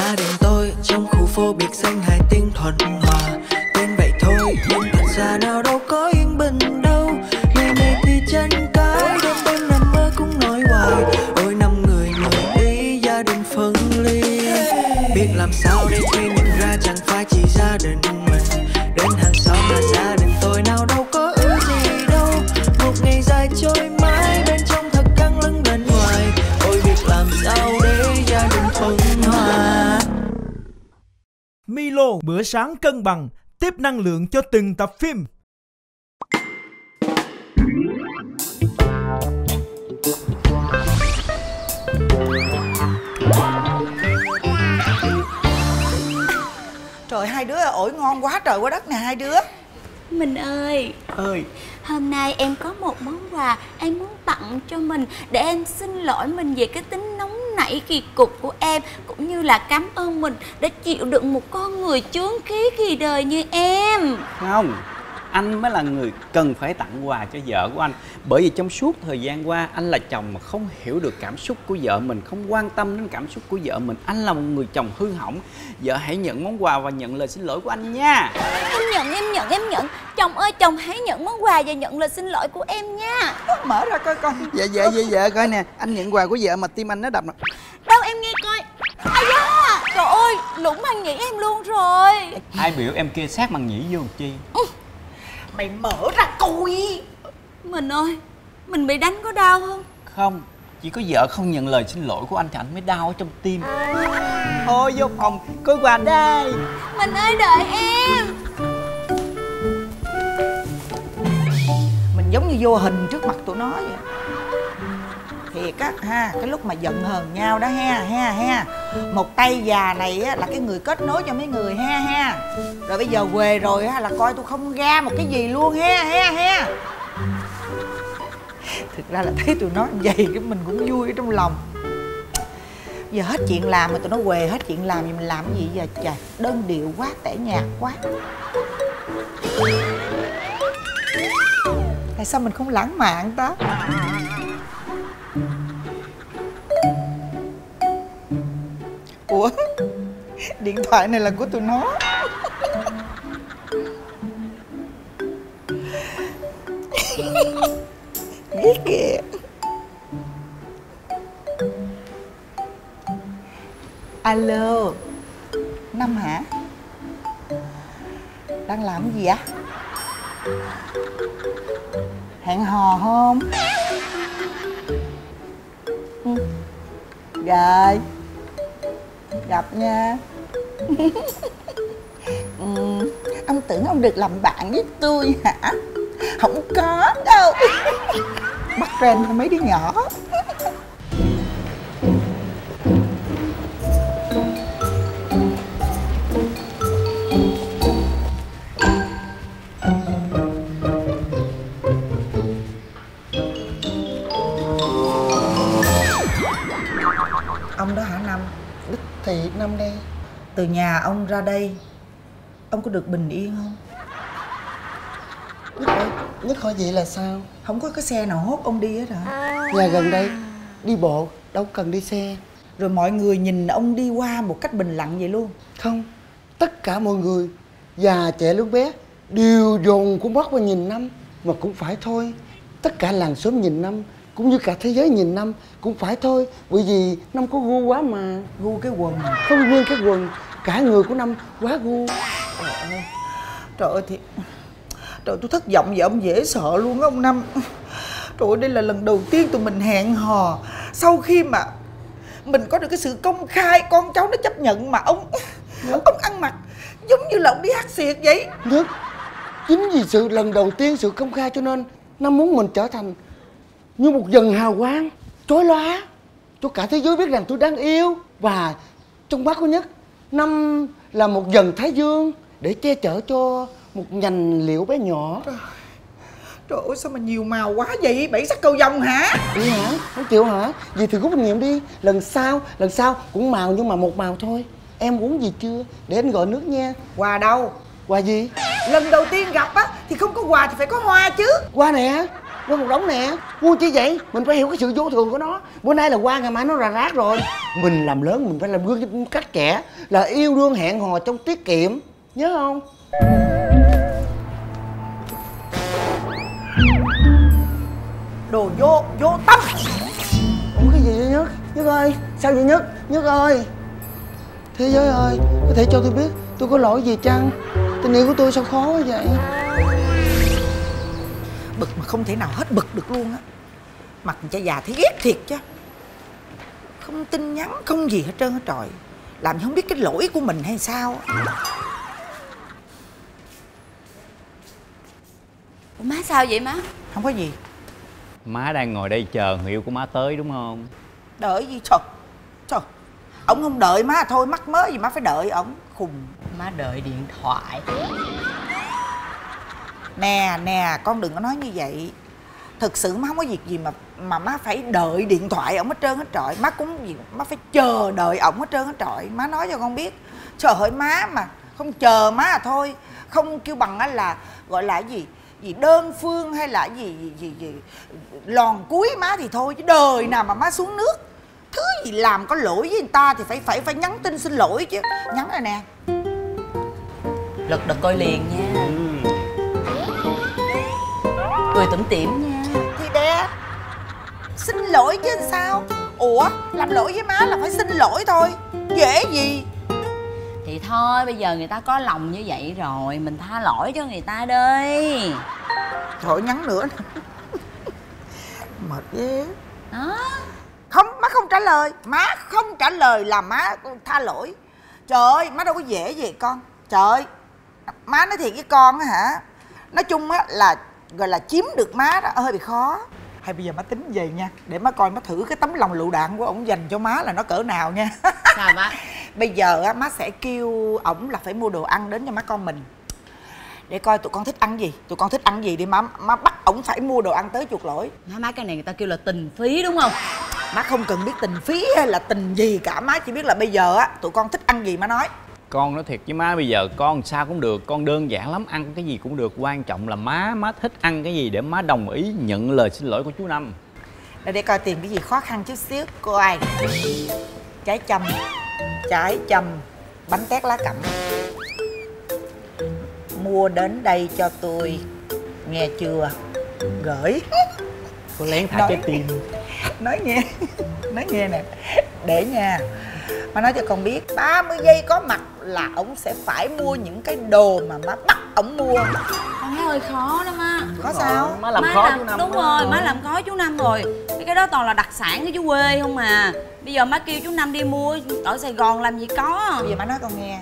gia đình tôi trong khu phố biệt danh Hải Tinh thuần. Milo bữa sáng cân bằng, tiếp năng lượng cho từng tập phim. Trời hai đứa ổi ngon quá trời quá đất nè hai đứa. Mình ơi. Ơi. Hôm nay em có một món quà em muốn tặng cho mình Để em xin lỗi mình về cái tính nóng nảy kỳ cục của em, Cũng như là cảm ơn mình đã chịu đựng một con người chướng khí kỳ đời như em. Không, anh mới là người cần phải tặng quà cho vợ của anh. Bởi vì trong suốt thời gian qua, anh là chồng mà không hiểu được cảm xúc của vợ mình, không quan tâm đến cảm xúc của vợ mình. Anh là một người chồng hư hỏng. Vợ hãy nhận món quà và nhận lời xin lỗi của anh nha nhận em nhận em nhận. Chồng ơi chồng hãy nhận món quà và nhận lời xin lỗi của em nha. Mở ra coi coi. Dạ dạ dạ dạ coi nè. Anh nhận quà của vợ mà tim anh nó đập nè. Đâu em nghe coi. Ây da Trời ơi lũng bằng nhĩ em luôn rồi. Ai biểu em kia sát bằng nhĩ vô chi? Mày mở ra coi. Mình ơi Mình bị đánh có đau không? Không chỉ có vợ không nhận lời xin lỗi của anh thì anh mới đau ở trong tim. Thôi vô phòng coi quà đây. Mình ơi đợi em giống như vô hình trước mặt tụi nó vậy. Thiệt á ha Cái lúc mà giận hờn nhau đó ha ha ha. Một tay già này á, là cái người kết nối cho mấy người ha ha. Rồi bây giờ về rồi á, là coi tôi không ra một cái gì luôn ha ha ha. Thực ra là thấy tụi nó như vậy cái mình cũng vui ở trong lòng. Giờ hết chuyện làm mà tụi nó què hết chuyện làm thì mình làm cái gì giờ? Trời Đơn điệu quá, tẻ nhạt quá. Tại sao mình không lãng mạn ta? Ủa? Điện thoại này là của tụi nó. Biết kìa. Alo. Năm hả? Đang làm gì á Hẹn hò không? Ừ. Rồi. Gặp nha. Ừ. Ông tưởng ông được làm bạn với tôi hả? Không có đâu. Bắt trend thôi mấy đứa nhỏ. Thị năm đây Từ nhà ông ra đây Ông có được bình yên không? Nhất hỏi, nhất hỏi vậy là sao? Không có cái xe nào hốt ông đi hết hả? Nhà gần đây Đi bộ đâu cần đi xe. Rồi mọi người nhìn ông đi qua một cách bình lặng vậy luôn. Không Tất cả mọi người Già trẻ lớn bé Đều dồn con mắt vào nhìn năm Mà cũng phải thôi. Tất cả làng xóm nhìn năm Cũng như cả thế giới nhìn năm Cũng phải thôi. Bởi vì năm có gu quá mà Gu cái quần. Không nguyên cái quần Cả người của năm quá gu. Trời ơi thì Trời tôi thất vọng vậy ông dễ sợ luôn á ông Năm. Trời ơi đây là lần đầu tiên tụi mình hẹn hò. Sau khi mà Mình có được cái sự công khai Con cháu nó chấp nhận mà ông Ông ăn mặc giống như là ông đi hát xiệt vậy. Nhất Chính vì sự lần đầu tiên sự công khai cho nên Năm muốn mình trở thành Như một dần hào quang Chói lóa. Cho cả thế giới biết rằng tôi đáng yêu Và trong mắt của Nhất Năm là một dần thái dương Để che chở cho một nhành liễu bé nhỏ. Trời ơi sao mà nhiều màu quá vậy? Bảy sắc cầu vồng hả? Đi hả? Không chịu hả? Vậy thì rút kinh nghiệm đi. Lần sau, lần sau cũng màu nhưng mà một màu thôi. Em uống gì chưa? Để anh gọi nước nha. Quà đâu? Quà gì? Lần đầu tiên gặp á Thì không có quà thì phải có hoa chứ. Qua nè nó một đống nè. Vui chi vậy mình phải hiểu cái sự vô thường của nó. Bữa nay là qua, ngày mai nó là rác rồi. Mình làm lớn, mình phải làm gương cho các trẻ là yêu đương hẹn hò trong tiết kiệm. Nhớ không? Đồ vô vô tâm. Ủa, cái gì vậy nhất nhất ơi, sao vậy nhất nhất ơi. Thế giới ơi, có thể cho tôi biết tôi có lỗi gì chăng? Tình yêu của tôi sao khó vậy? Bực mà không thể nào hết bực được luôn á. Mặt cha già thấy ghét thiệt chứ. Không tin nhắn không gì hết trơn hết trọi làm như không biết cái lỗi của mình hay sao. Ủa má sao vậy má? Không có gì. Má đang ngồi đây chờ người yêu của má tới đúng không? Đợi gì? Trời trời. Ổng không đợi má thôi mắc mớ gì má phải đợi ổng. Khùng. Má đợi điện thoại nè nè con đừng có nói như vậy. Thực sự má không có việc gì mà mà má phải đợi điện thoại ổng hết trơn hết trọi. Má cũng gì má phải chờ đợi ổng hết trơn hết trọi. Má nói cho con biết. Trời ơi má mà không chờ má à thôi. Không kêu bằng á là gọi là gì gì đơn phương hay là gì gì gì, gì lòn cuối má thì thôi. Chứ đời nào mà má xuống nước thứ gì làm có lỗi với người ta thì phải phải phải nhắn tin xin lỗi chứ. Nhắn rồi nè. Lật đật coi liền nha. Cười tủm tỉm nha. Thì đe xin lỗi chứ sao? Ủa làm lỗi với má là phải xin lỗi thôi. Dễ gì? Thì thôi bây giờ người ta có lòng như vậy rồi Mình tha lỗi cho người ta đi. Thôi nhắn nữa. Mệt ghê. Đó không má không trả lời. Má không trả lời là má tha lỗi. Trời ơi má đâu có dễ vậy con. Trời ơi má nói thiệt với con á hả? Nói chung á là gọi là chiếm được má đó hơi bị khó. Hay bây giờ má tính về nha để má coi má thử cái tấm lòng lựu đạn của ổng dành cho má là nó cỡ nào nha. Sao má bây giờ á má sẽ kêu ổng là phải mua đồ ăn đến cho má con mình. Để coi tụi con thích ăn gì tụi con thích ăn gì đi má má bắt ổng phải mua đồ ăn tới chuộc lỗi. Má má cái này người ta kêu là tình phí đúng không? Má không cần biết tình phí hay là tình gì cả má chỉ biết là bây giờ á tụi con thích ăn gì má nói con nói thiệt với má bây giờ con sao cũng được con đơn giản lắm ăn cái gì cũng được. Quan trọng là má má thích ăn cái gì để má đồng ý nhận lời xin lỗi của chú năm. Để để coi tìm cái gì khó khăn chút xíu coi trái châm trái châm bánh tét lá cẩm. Mua đến đây cho tôi nghe chưa? Gửi. Có lén thả Nói- trái tim. nói nghe nói nghe nè. Để nha má nói cho con biết 30 giây có mặt là ổng sẽ phải mua những cái đồ mà má bắt ổng mua. Con thấy hơi khó đó má. Có sao? Má làm má khó làm, chú năm Đúng quá. rồi, má làm khó chú Năm rồi. Cái cái đó toàn là đặc sản của chú quê không à. Bây giờ má kêu chú Năm đi mua Ở Sài Gòn làm gì có. Bây giờ má nói con nghe.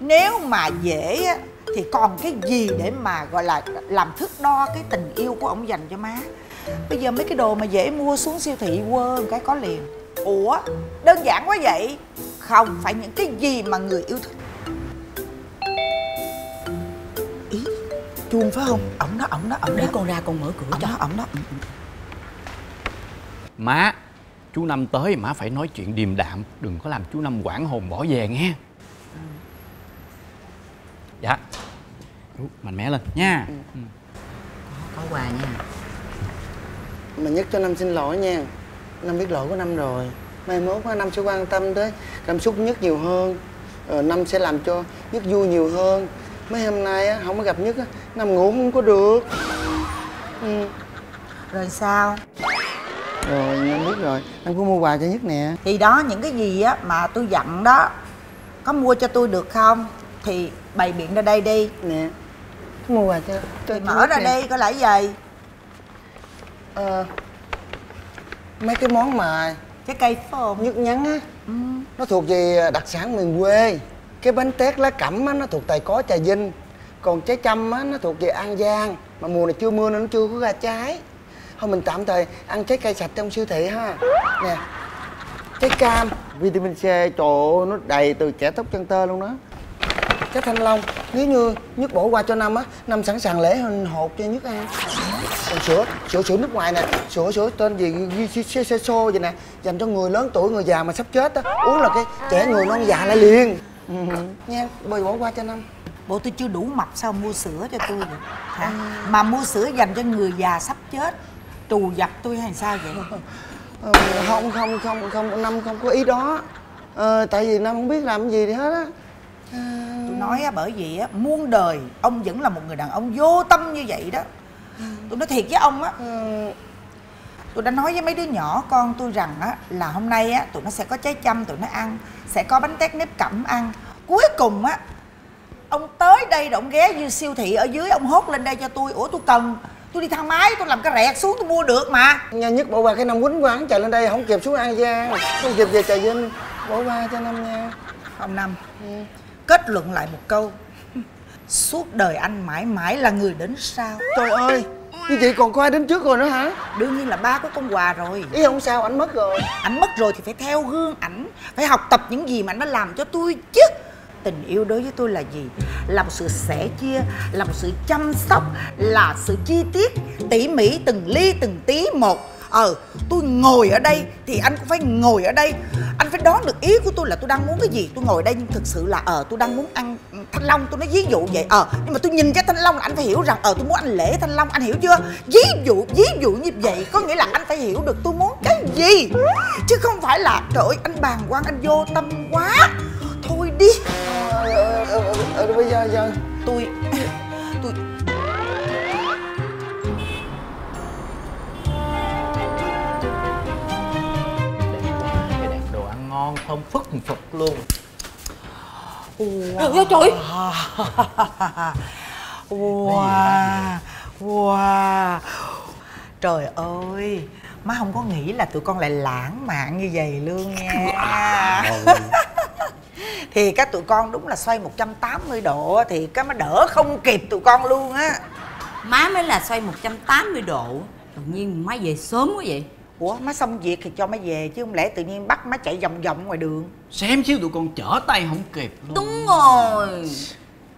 Nếu mà dễ á thì còn cái gì để mà gọi là làm thước đo cái tình yêu của ông dành cho má? Bây giờ mấy cái đồ mà dễ mua xuống siêu thị quơ một cái có liền ủa đơn giản quá vậy. Không phải những cái gì mà người yêu thích. Ý chuông phải không? Ổng đó ổng đó ổng đó. Con ra con mở cửa ổng cho. đó ổng đó. Ừ, ừ. má chú năm tới má phải nói chuyện điềm đạm. Đừng có làm chú năm quảng hồn bỏ về nghe. Dạ. Mạnh mẽ lên nha. Ừ. Có quà nha. Mà nhất cho năm xin lỗi nha năm biết lỗi của năm rồi. Mai mốt năm sẽ quan tâm tới cảm xúc nhất nhiều hơn. Ờ, năm sẽ làm cho nhất vui nhiều hơn. Mấy hôm nay á, không có gặp nhất á, năm ngủ không có được. Ừ. rồi sao? Rồi năm biết rồi. Năm có mua quà cho nhất nè. Thì đó những cái gì á mà tôi dặn đó có mua cho tôi được không? Thì bày biện ra đây đi. Nè. Có mua quà cho, cho mở ra nè. đây coi lại gì Ờ, mấy cái món mà trái cây không? nhất nhắn á. Ừ. nó thuộc về đặc sản miền quê. Cái bánh tét lá cẩm á nó thuộc tài có trà vinh. Còn trái chăm á nó thuộc về an giang. Mà mùa này chưa mưa nên nó chưa có ra trái. Thôi mình tạm thời ăn trái cây sạch trong siêu thị ha. Nè trái cam. Vitamin c trời ơi nó đầy từ trẻ tóc chân tơ luôn đó. Trái thanh long. Nếu như nhất bổ qua cho năm á năm sẵn sàng lễ hình hột cho nhất ăn còn sữa sữa sữa nước ngoài nè. Sữa sữa tên gì? Ghi xê xê xô vậy nè. Dành cho người lớn tuổi người già mà sắp chết á. Uống là cái trẻ người non già lại liền. Ừ. nha bồi bỏ qua cho năm. Bộ tôi chưa đủ mập sao mua sữa cho tôi được? Hả? Mà mua sữa dành cho người già sắp chết trù dập tôi hay sao vậy? Ờ, không không không không năm không có ý đó. Ờ, tại vì năm không biết làm cái gì thì hết á. Tôi nói á bởi vì á muôn đời ông vẫn là một người đàn ông vô tâm như vậy đó tôi nói thiệt với ông á tôi đã nói với mấy đứa nhỏ con tôi rằng á là hôm nay á tụi nó sẽ có trái chăm tụi nó ăn sẽ có bánh tét nếp cẩm ăn. Cuối cùng á ông tới đây rồi ông ghé như siêu thị ở dưới ông hốt lên đây cho tôi. Ủa tôi cần tôi đi thang máy tôi làm cái rẹt xuống tôi mua được mà. Nha nhất bộ ba cái năm quýnh quán chạy lên đây không kịp xuống ăn gian không kịp về trà vinh. Bộ ba cho năm nha. Ông năm kết luận lại một câu. Suốt đời anh mãi mãi là người đến sau. Trời ơi như vậy còn có ai đến trước rồi nữa hả? Đương nhiên là ba của con quà rồi. Ý không sao anh mất rồi. Ảnh mất rồi thì phải theo gương ảnh phải học tập những gì mà anh đã làm cho tôi chứ. Tình yêu đối với tôi là gì? Là một sự sẻ chia là một sự chăm sóc là sự chi tiết tỉ mỉ từng ly từng tí một ờ tôi ngồi ở đây thì anh cũng phải ngồi ở đây. Anh phải đoán được ý của tôi là tôi đang muốn cái gì. Tôi ngồi đây nhưng thực sự là ờ tôi đang muốn ăn thanh long. Tôi nói ví dụ vậy. Ờ nhưng mà tôi nhìn cái thanh long là anh phải hiểu rằng ờ tôi muốn ăn lễ thanh long. Anh hiểu chưa? Ví dụ ví dụ như vậy có nghĩa là anh phải hiểu được tôi muốn cái gì. Chứ không phải là trời ơi anh bàng quan anh vô tâm quá. Thôi đi. Ờ, ờ, ờ, ờ, bây giờ giờ tôi ngon thơm phức phật luôn. Trời ơi. Trời wow. Wow. Trời ơi má không có nghĩ là tụi con lại lãng mạn như vậy luôn nha. Thì các tụi con đúng là xoay 180 độ thì cái má đỡ không kịp tụi con luôn á. Má mới là xoay 180 độ. Tự nhiên má về sớm quá vậy ủa má xong việc thì cho má về chứ không lẽ tự nhiên bắt má chạy vòng vòng ngoài đường? Xem xíu tụi con trở tay không kịp luôn. Đúng rồi.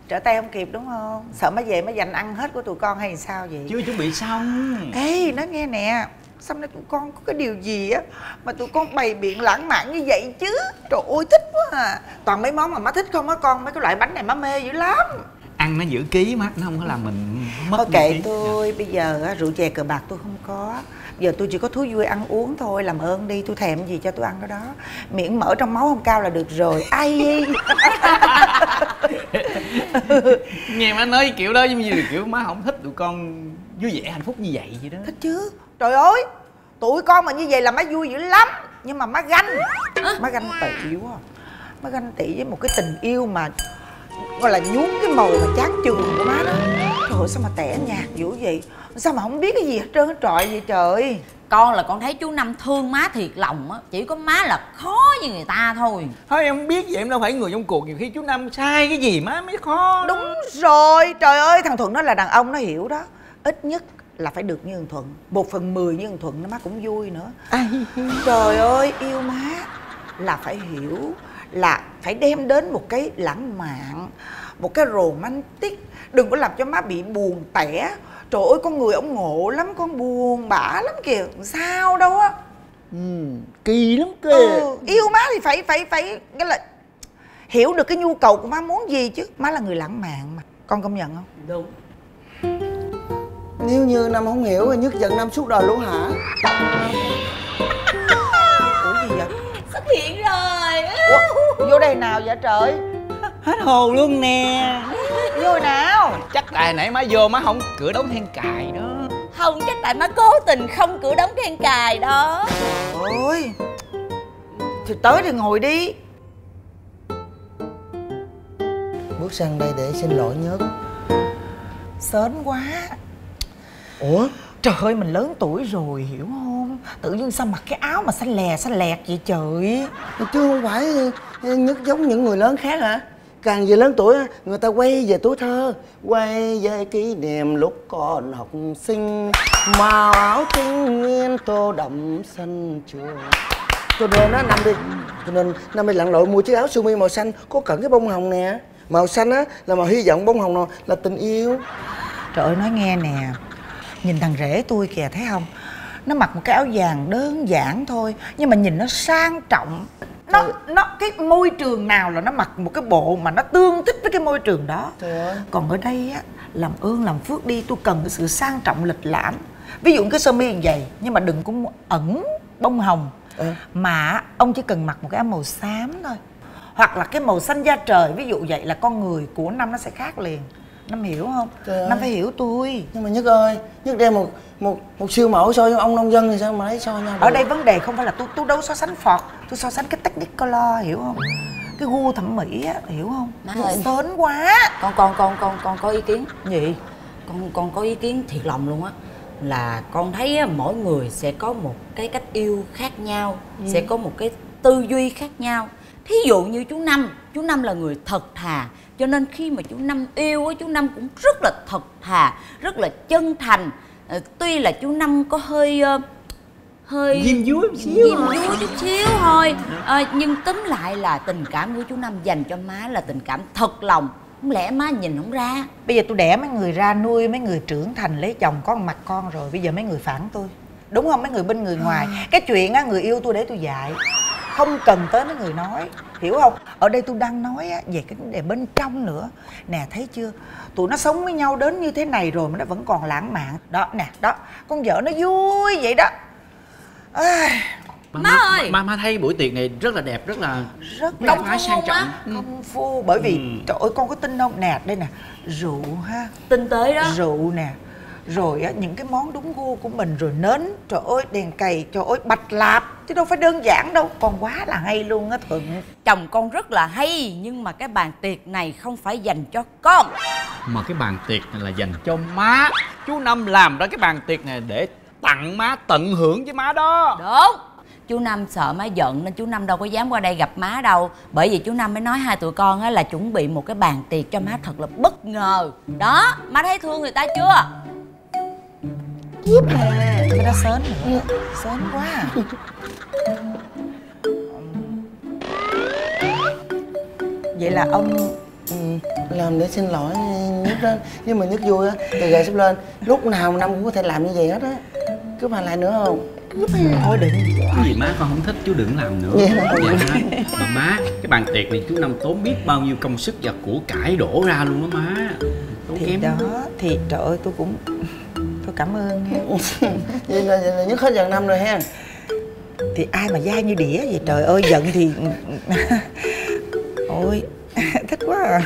Trở tay không kịp đúng không? Sợ má về má dành ăn hết của tụi con hay sao vậy? Chưa chuẩn bị xong. Ê nói nghe nè. Sao nay tụi con có cái điều gì á mà tụi con bày biện lãng mạn như vậy chứ? Trời ơi thích quá à. Toàn mấy món mà má thích không á con mấy cái loại bánh này má mê dữ lắm. Ăn nó giữ ký mắt nó không có làm mình mất thôi kệ tôi bây giờ á, rượu chè cờ bạc tôi không có giờ tôi chỉ có thú vui ăn uống thôi làm ơn đi tôi thèm gì cho tôi ăn cái đó. Miễn mỡ trong máu không cao là được rồi. Ai? Nghe má nói kiểu đó giống như kiểu má không thích tụi con vui vẻ hạnh phúc như vậy vậy đó. Thích chứ. Trời ơi tụi con mà như vậy là má vui dữ lắm. Nhưng mà má ganh. Má ganh tị quá. Má ganh tị với một cái tình yêu mà gọi là nhuốm cái màu mà chán chường của má đó. Trời ơi sao mà tẻ nhạt dữ vậy sao mà không biết cái gì hết trơn hết trọi vậy trời? Con là con thấy chú Năm thương má thiệt lòng á Chỉ có má là khó như người ta thôi. Thôi em biết vậy em đâu phải người trong cuộc nhiều khi chú năm sai cái gì má mới khó. Đúng rồi trời ơi thằng thuận nó là đàn ông nó hiểu đó. Ít nhất là phải được như thằng thuận một phần mười như thằng thuận nó má cũng vui nữa. Trời ơi yêu má là phải hiểu là phải đem đến một cái lãng mạn một cái romantic. Đừng có làm cho má bị buồn tẻ trời ơi con người ông ngộ lắm con buồn bã lắm kìa. Sao đâu á? Ừ, kỳ lắm kìa. Ừ, yêu má thì phải phải phải cái là hiểu được cái nhu cầu của má muốn gì chứ. Má là người lãng mạn mà con công nhận không? Đúng. Nếu như năm không hiểu thì nhất giận năm suốt đời luôn hả? Ủa gì vậy? Xuất hiện rồi. Ủa vô đây nào vậy trời? Hết hồn luôn nè vô nào. Chắc tại nãy má vô má không cửa đóng then cài đó. Không chắc tại má cố tình không cửa đóng then cài đó. Ôi thì tới thì ngồi đi. Bước sang đây để xin lỗi nhất sến quá. Ủa? Trời ơi mình lớn tuổi rồi hiểu không? Tự nhiên sao mặc cái áo mà xanh lè xanh lẹt vậy trời? Chứ không phải nhất giống những người lớn khác hả càng về lớn tuổi người ta quay về tuổi thơ, quay về kỷ niệm lúc còn học sinh. Màu áo thanh niên tô đậm sân trường cho nên á, năm đi, cho nên năm đi lặn lội mua chiếc áo sơ mi màu xanh, có cẩn cái bông hồng nè. Màu xanh á, là màu hy vọng bông hồng nào là tình yêu. Trời ơi, nói nghe nè, nhìn thằng rể tôi kìa, thấy không? Nó mặc một cái áo vàng đơn giản thôi, nhưng mà nhìn nó sang trọng nó nó cái môi trường nào là nó mặc một cái bộ mà nó tương thích với cái môi trường đó. Còn ở đây á làm ơn làm phước đi tôi cần cái sự sang trọng lịch lãm. Ví dụ cái sơ mi như vậy nhưng mà đừng cũng ẩn bông hồng. Ừ. mà ông chỉ cần mặc một cái áo màu xám thôi. Hoặc là cái màu xanh da trời ví dụ vậy là con người của năm nó sẽ khác liền năm hiểu không? Trời ơi. năm phải hiểu tôi. Nhưng mà nhất ơi nhất đem một một một siêu mẫu so với ông nông dân thì sao mà lấy so nhau ở được? đây vấn đề không phải là tôi tôi đâu so sánh phật tôi so sánh cái technique color hiểu không? Cái gu thẩm mỹ á hiểu không? Má ơi. sến quá. Con con con con con có ý kiến. Gì? Con con có ý kiến thiệt lòng luôn á. Là con thấy á, mỗi người sẽ có một cái cách yêu khác nhau sẽ có một cái tư duy khác nhau. Thí dụ như chú năm chú năm là người thật thà cho nên khi mà chú năm yêu á chú năm cũng rất là thật thà rất là chân thành. Ờ, tuy là chú năm có hơi ờ, hơi Diêm dúa xíu. diêm dúa chút xíu thôi. Ờ, nhưng tóm lại là tình cảm của chú năm dành cho má là tình cảm thật lòng. Không lẽ má nhìn không ra? Bây giờ tôi đẻ mấy người ra nuôi mấy người trưởng thành lấy chồng có mặt con rồi bây giờ mấy người phản tôi. Đúng không? Mấy người bên người ngoài. Cái chuyện á người yêu tôi để tôi dạy không cần tới mấy người nói hiểu không? Ở đây tôi đang nói á, về cái vấn đề bên trong nữa. Nè thấy chưa? Tụi nó sống với nhau đến như thế này rồi mà nó vẫn còn lãng mạn. Đó nè đó. Con vợ nó vui vậy đó. Ai, Má ơi! má má thấy buổi tiệc này rất là đẹp rất là rất là phá sang trọng. công phu. Bởi vì Ừ. trời ơi con có tin không? Nè đây nè. Rượu ha. Tinh tế đó. Rượu nè rồi á những cái món đúng gu của mình rồi nến trời ơi đèn cày trời ơi bạch lạp chứ đâu phải đơn giản đâu còn quá là hay luôn á thuận. Chồng con rất là hay nhưng mà cái bàn tiệc này không phải dành cho con. Mà cái bàn tiệc này là dành cho má. Chú năm làm ra cái bàn tiệc này để tặng má tận hưởng với má đó. Đúng. Chú năm sợ má giận nên chú năm đâu có dám qua đây gặp má đâu. Bởi vì chú năm mới nói hai tụi con á là chuẩn bị một cái bàn tiệc cho má thật là bất ngờ. Đó má thấy thương người ta chưa cái đó sến nữa sến. Quá à. vậy là ông Ừ, làm để xin lỗi nhất đó. Nhưng mà nhất vui á từ giờ sắp lên. Lúc nào năm cũng có thể làm như vậy hết á. Cướp hàng lại nữa không? Thôi đừng. Cái gì má con không thích chú đừng làm nữa. Dạ mà má cái bàn tiệc này chú năm tốn biết bao nhiêu công sức và của cải đổ ra luôn á má. Tốn thì kém. đó thì trời ơi tôi cũng tôi cảm ơn nha. Vậy là, vậy là nhất hết dần năm rồi ha. Thì ai mà dai như đĩa vậy? Trời ơi giận thì ôi thích quá à.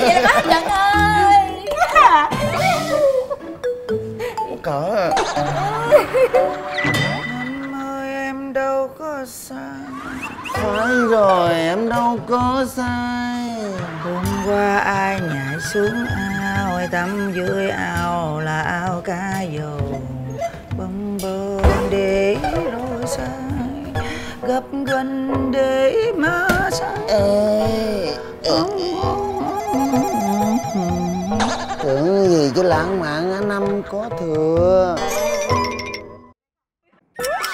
Vậy là giận ơi. Cỡ Năm ơi em đâu có sai. Phải rồi em đâu có sai. Hôm qua ai nhảy xuống ao ngồi tắm dưới ao là ao cá dầu. Bấm bơm để rồi sai gấp gần để mà sai ê, tưởng gì chứ lãng mạn á năm có thừa.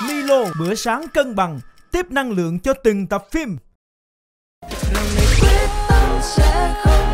Milo bữa sáng cân bằng tiếp năng lượng cho từng tập phim. Sẽ không